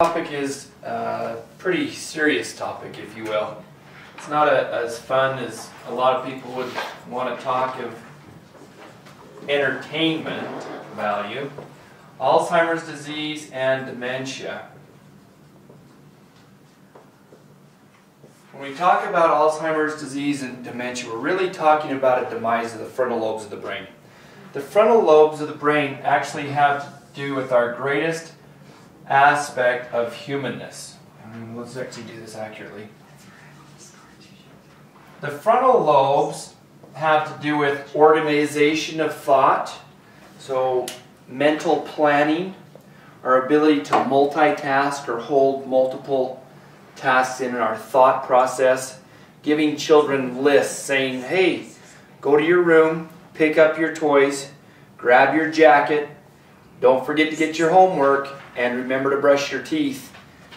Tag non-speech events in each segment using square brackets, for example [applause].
topic is a pretty serious topic, if you will. It's not a, as fun as a lot of people would want to talk of entertainment value. Alzheimer's disease and dementia. When we talk about Alzheimer's disease and dementia, we're really talking about a demise of the frontal lobes of the brain. The frontal lobes of the brain actually have to do with our greatest aspect of humanness. let's actually do this accurately. The frontal lobes have to do with organization of thought, so mental planning, our ability to multitask or hold multiple tasks in our thought process, giving children lists saying, hey, go to your room, pick up your toys, grab your jacket, don't forget to get your homework, and remember to brush your teeth.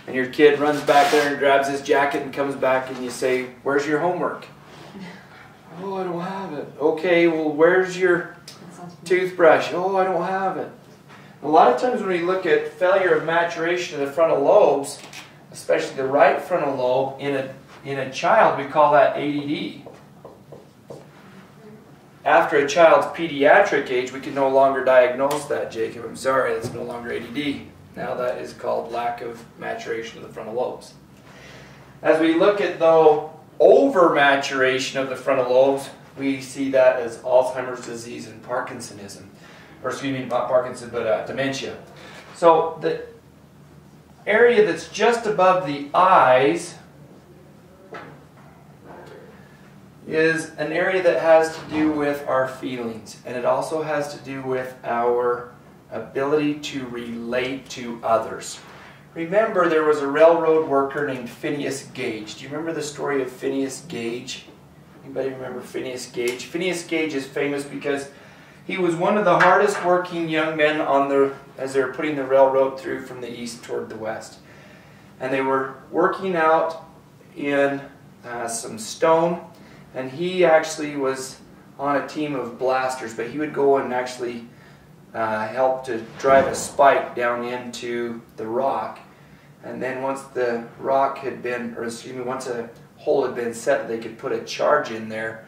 And your kid runs back there and grabs his jacket and comes back and you say, where's your homework? oh, I don't have it. Okay, well, where's your toothbrush? Oh, I don't have it. A lot of times when we look at failure of maturation of the frontal lobes, especially the right frontal lobe, in a, in a child, we call that ADD. After a child's pediatric age, we can no longer diagnose that, Jacob. I'm sorry, that's no longer ADD. Now that is called lack of maturation of the frontal lobes. As we look at, though, over maturation of the frontal lobes, we see that as Alzheimer's disease and Parkinsonism. Or excuse me, not Parkinson, but uh, dementia. So the area that's just above the eyes is an area that has to do with our feelings. And it also has to do with our ability to relate to others. Remember, there was a railroad worker named Phineas Gage. Do you remember the story of Phineas Gage? Anybody remember Phineas Gage? Phineas Gage is famous because he was one of the hardest working young men on the as they were putting the railroad through from the east toward the west. And they were working out in uh, some stone, and he actually was on a team of blasters, but he would go and actually uh, help to drive a spike down into the rock. And then once the rock had been, or excuse me, once a hole had been set, they could put a charge in there.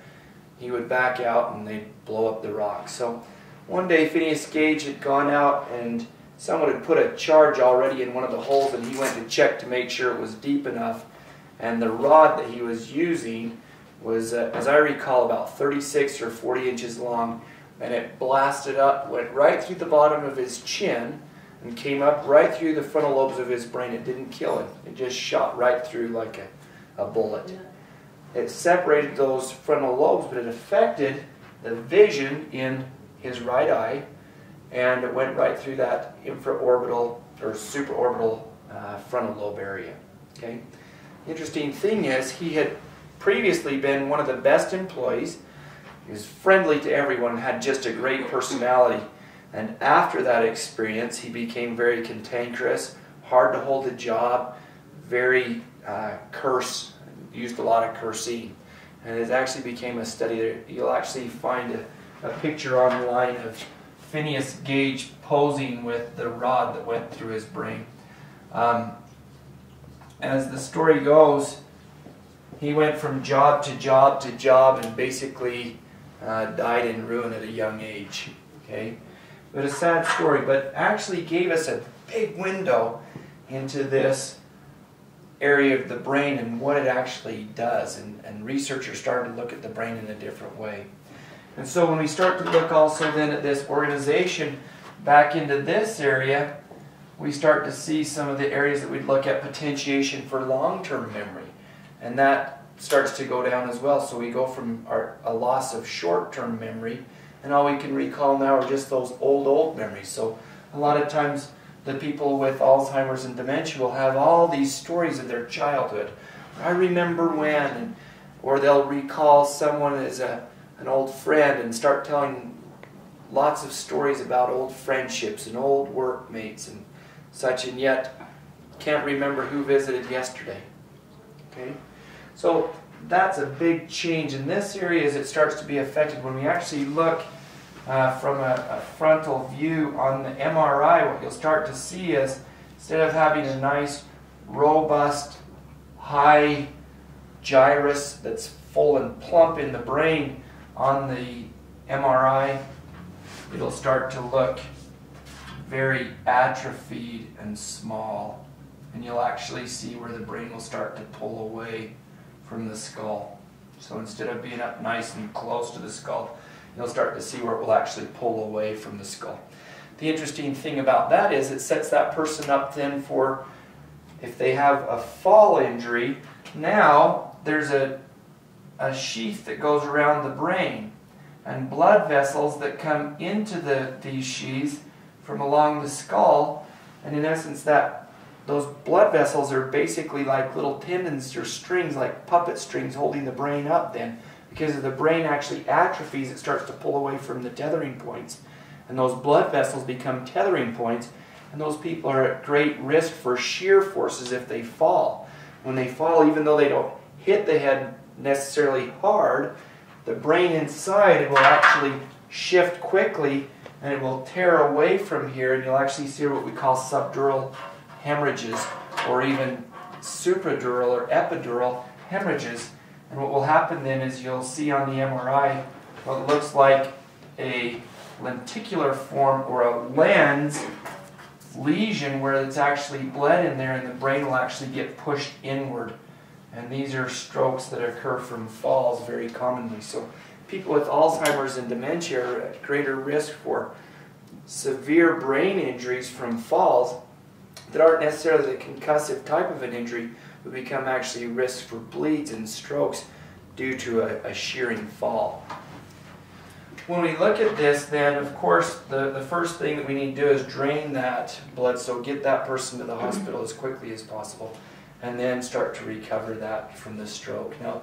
He would back out and they'd blow up the rock. So one day Phineas Gage had gone out and someone had put a charge already in one of the holes and he went to check to make sure it was deep enough. And the rod that he was using was, uh, as I recall, about 36 or 40 inches long and it blasted up, went right through the bottom of his chin, and came up right through the frontal lobes of his brain. It didn't kill him. It just shot right through like a, a bullet. It separated those frontal lobes, but it affected the vision in his right eye, and it went right through that infraorbital or supraorbital uh, frontal lobe area. Okay. interesting thing is he had previously been one of the best employees he was friendly to everyone, had just a great personality. And after that experience, he became very cantankerous, hard to hold a job, very uh, curse, used a lot of cursing. And it actually became a study. You'll actually find a, a picture online of Phineas Gage posing with the rod that went through his brain. Um, as the story goes, he went from job to job to job and basically uh, died in ruin at a young age. Okay, but a sad story, but actually gave us a big window into this area of the brain and what it actually does. And, and researchers started to look at the brain in a different way. And so when we start to look also then at this organization back into this area, we start to see some of the areas that we'd look at potentiation for long-term memory. And that starts to go down as well. So we go from our, a loss of short-term memory, and all we can recall now are just those old, old memories. So a lot of times the people with Alzheimer's and dementia will have all these stories of their childhood. I remember when, or they'll recall someone as a, an old friend and start telling lots of stories about old friendships and old workmates and such, and yet can't remember who visited yesterday. Okay? So that's a big change in this area as it starts to be affected. When we actually look uh, from a, a, frontal view on the MRI, what you'll start to see is instead of having a nice, robust, high gyrus that's full and plump in the brain on the MRI, it'll start to look very atrophied and small. And you'll actually see where the brain will start to pull away from the skull. So instead of being up nice and close to the skull, you'll start to see where it will actually pull away from the skull. The interesting thing about that is it sets that person up then for if they have a fall injury, now there's a, a sheath that goes around the brain and blood vessels that come into the, these sheaths from along the skull. And in essence, that those blood vessels are basically like little tendons or strings, like puppet strings holding the brain up then. Because if the brain actually atrophies, it starts to pull away from the tethering points. And those blood vessels become tethering points. And those people are at great risk for shear forces if they fall. When they fall, even though they don't hit the head necessarily hard, the brain inside will actually shift quickly and it will tear away from here and you'll actually see what we call subdural hemorrhages or even supradural or epidural hemorrhages. And what will happen then is you'll see on the MRI what looks like a lenticular form or a lens lesion where it's actually bled in there and the brain will actually get pushed inward. And these are strokes that occur from falls very commonly. So people with Alzheimer's and dementia are at greater risk for severe brain injuries from falls that aren't necessarily the concussive type of an injury, but become actually risks for bleeds and strokes due to a, a shearing fall. When we look at this, then of course the, the first thing that we need to do is drain that blood, so get that person to the hospital as quickly as possible, and then start to recover that from the stroke. Now,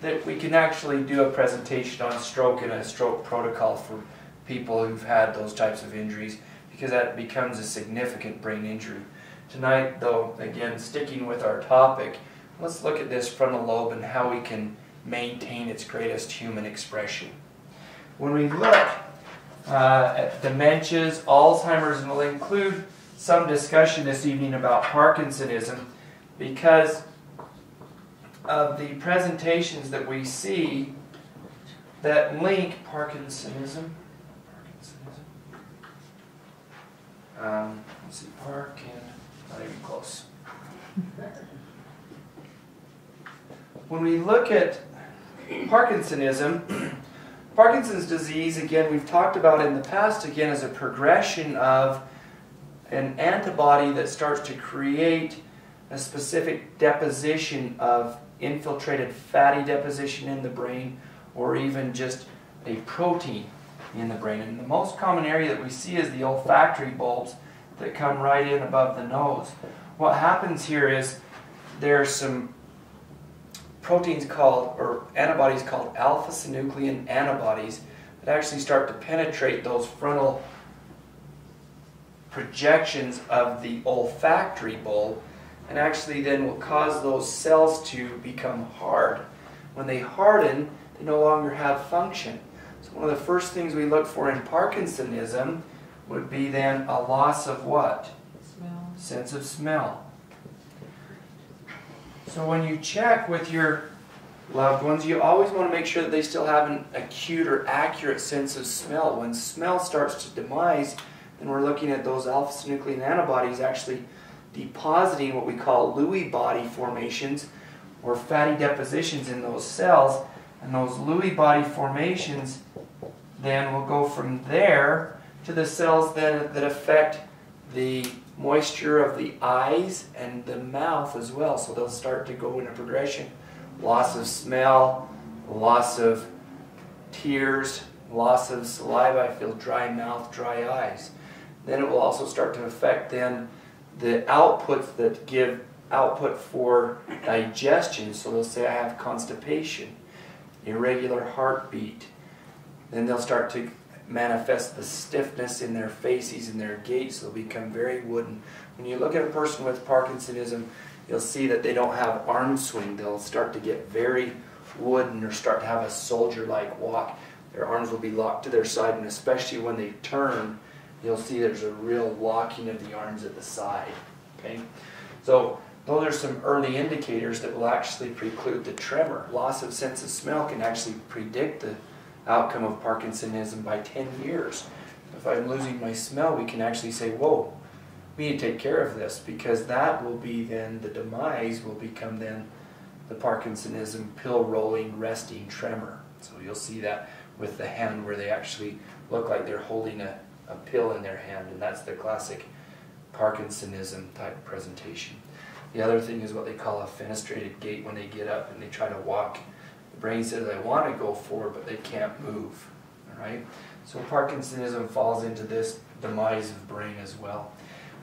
that we can actually do a presentation on stroke and a stroke protocol for people who've had those types of injuries because that becomes a significant brain injury. Tonight, though, again, sticking with our topic, let's look at this frontal lobe and how we can maintain its greatest human expression. When we look uh, at dementias, Alzheimer's, and we'll include some discussion this evening about Parkinsonism because of the presentations that we see that link Parkinsonism. Parkinsonism. Um, let's see, Park and not even close. when we look at Parkinsonism, Parkinson's disease, again, we've talked about in the past, again, as a progression of an antibody that starts to create a specific deposition of infiltrated fatty deposition in the brain or even just a protein in the brain. And the most common area that we see is the olfactory bulbs that come right in above the nose. What happens here is there are some proteins called, or antibodies called alpha-synuclein antibodies that actually start to penetrate those frontal projections of the olfactory bulb and actually then will cause those cells to become hard. When they harden, they no longer have function. So one of the first things we look for in Parkinsonism would be then a loss of what? Smell. Sense of smell. So when you check with your loved ones, you always want to make sure that they still have an acute or accurate sense of smell. When smell starts to demise, then we're looking at those alpha-synuclein antibodies actually depositing what we call Lewy body formations or fatty depositions in those cells. And those Lewy body formations then will go from there to the cells then that affect the moisture of the eyes and the mouth as well. So they'll start to go in a progression. Loss of smell, loss of tears, loss of saliva, I feel dry mouth, dry eyes. Then it will also start to affect then the outputs that give output for digestion. So they'll say I have constipation, irregular heartbeat. Then they'll start to manifest the stiffness in their faces and their gaits. They'll become very wooden. When you look at a person with Parkinsonism, you'll see that they don't have arm swing. They'll start to get very wooden or start to have a soldier-like walk. Their arms will be locked to their side, and especially when they turn, you'll see there's a real locking of the arms at the side. Okay, so those are some early indicators that will actually preclude the tremor. Loss of sense of smell can actually predict the outcome of Parkinsonism by 10 years. If I'm losing my smell, we can actually say, whoa, we need to take care of this because that will be then the demise will become then the Parkinsonism pill rolling resting tremor. So you'll see that with the hand where they actually look like they're holding a, a pill in their hand and that's the classic Parkinsonism type presentation. The other thing is what they call a fenestrated gait when they get up and they try to walk. Brain says they want to go forward but they can't move. All right? So Parkinsonism falls into this demise of brain as well.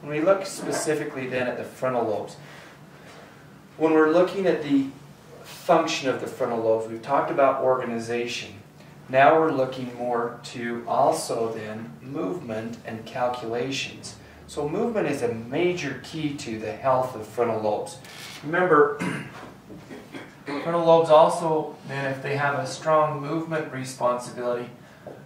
When we look specifically then at the frontal lobes, when we're looking at the function of the frontal lobes, we've talked about organization. Now we're looking more to also then movement and calculations. So movement is a major key to the health of frontal lobes. Remember, [clears throat] frontal lobes also, then if they have a strong movement responsibility,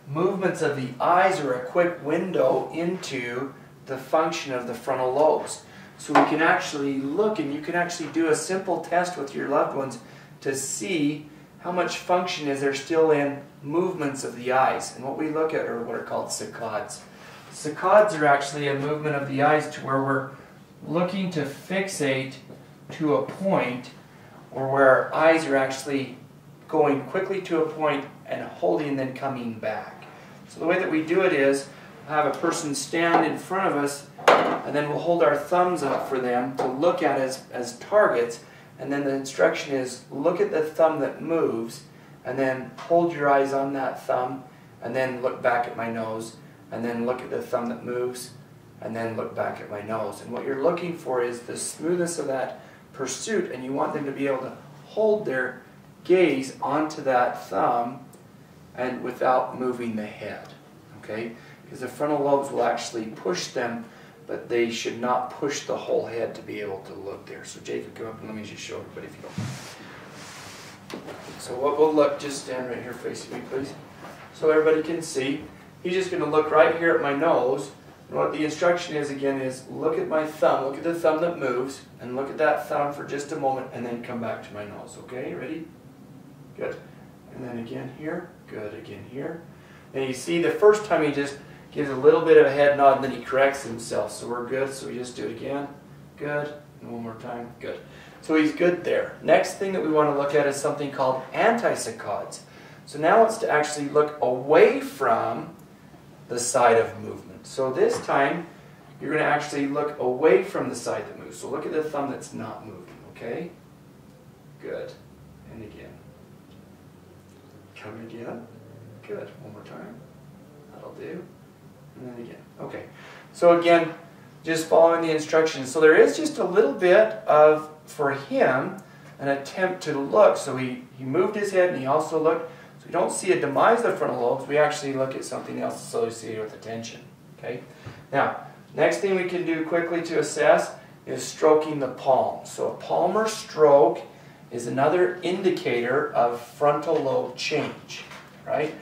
movements of the eyes are a quick window into the function of the frontal lobes. So we can actually look and you can actually do a simple test with your loved ones to see how much function is there still in movements of the eyes. And what we look at are what are called saccades. Saccades are actually a movement of the eyes to where we're looking to fixate to a point or where our eyes are actually going quickly to a point and holding and then coming back. So the way that we do it is have a person stand in front of us and then we'll hold our thumbs up for them to look at as, as targets and then the instruction is look at the thumb that moves and then hold your eyes on that thumb and then look back at my nose and then look at the thumb that moves and then look back at my nose. And what you're looking for is the smoothness of that pursuit and you want them to be able to hold their gaze onto that thumb and without moving the head. Okay? because the frontal lobes will actually push them, but they should not push the whole head to be able to look there. So Jacob, come up and let me just show everybody if you don't. So what we'll look, just stand right here facing me, please. So everybody can see. He's just going to look right here at my nose. And what the instruction is, again, is look at my thumb. Look at the thumb that moves. And look at that thumb for just a moment. And then come back to my nose. Okay, ready? Good. And then again here. Good. Again here. And you see the first time he just gives a little bit of a head nod, and then he corrects himself. So we're good. So we just do it again. Good. And one more time. Good. So he's good there. Next thing that we want to look at is something called antisaccades. So now it's to actually look away from the side of movement. So this time, you're going to actually look away from the side that moves. So look at the thumb that's not moving, okay? Good. And again. Come again. Good. One more time. That'll do and then again. Okay. So again, just following the instructions. So there is just a little bit of, for him, an attempt to look. So he, he moved his head and he also looked. So we don't see a demise of the frontal lobes. We actually look at something else associated with attention. Okay. Now, next thing we can do quickly to assess is stroking the palm. So a palmar stroke is another indicator of frontal lobe change, right?